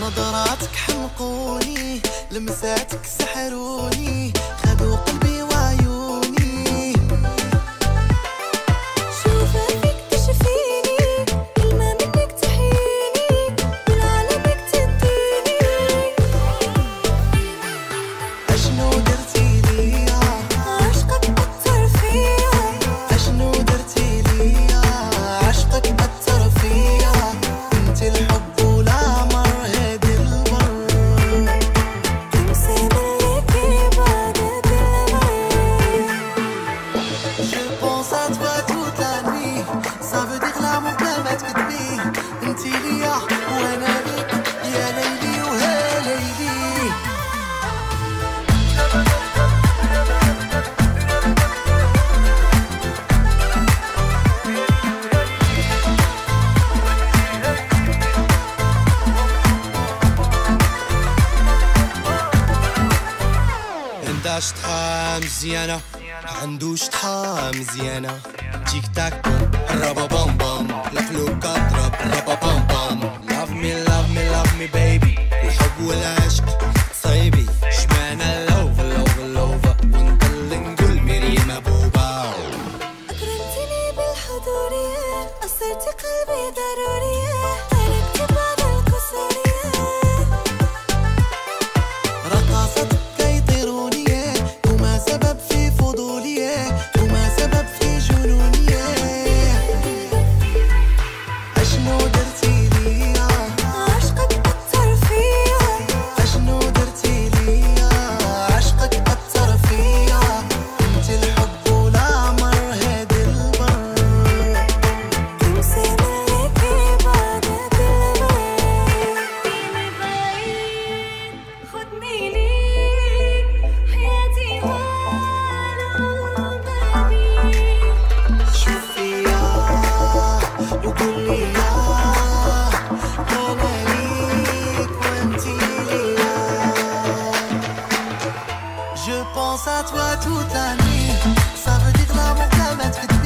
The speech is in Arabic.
نظراتك حمقوني لمساتك سحروني خذوا عندها شطحة مزيانة. عندو شطحة مزيانة. تيك تاك رابا بام بام. القلوب كضرب رابا بام بام. لاف مي لاف مي لاف مي بيبي الحب والعشق صيبي شمعنا اللوفا اللوفا اللوفا ونضل نقول مريم بوبا أكرمتني بالحضور أسرت قلبي ضروري. pense à toi toute la nuit. Ça veut dire l'amour qu'elle m'a